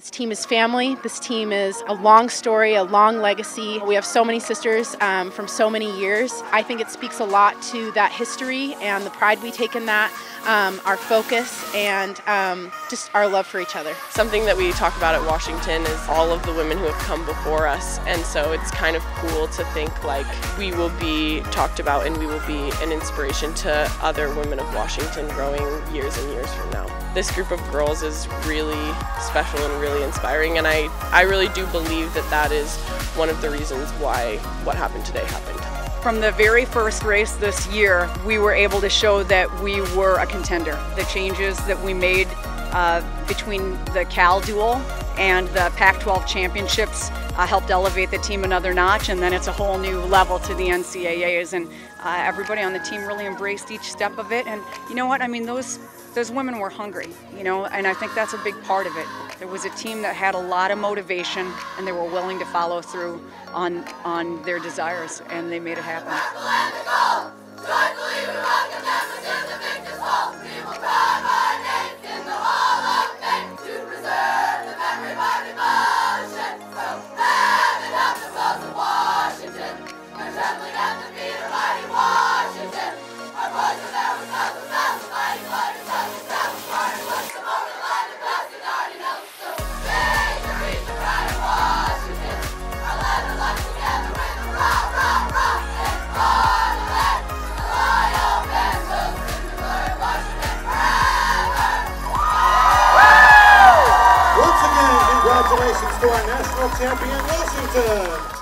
This team is family. This team is a long story, a long legacy. We have so many sisters um, from so many years. I think it speaks a lot to that history and the pride we take in that, um, our focus, and um, just our love for each other. Something that we talk about at Washington is all of the women who have come before us, and so it's kind of cool to think like we will be talked about and we will be an inspiration to other women of Washington growing years and years from now. This group of girls is really special and really inspiring, and I, I really do believe that that is one of the reasons why what happened today happened. From the very first race this year, we were able to show that we were a contender. The changes that we made uh, between the Cal duel and the Pac-12 championships uh, helped elevate the team another notch, and then it's a whole new level to the NCAAs. And uh, everybody on the team really embraced each step of it. And you know what? I mean, those those women were hungry, you know, and I think that's a big part of it. There was a team that had a lot of motivation, and they were willing to follow through on on their desires, and they made it happen. Congratulations to our national champion, Washington.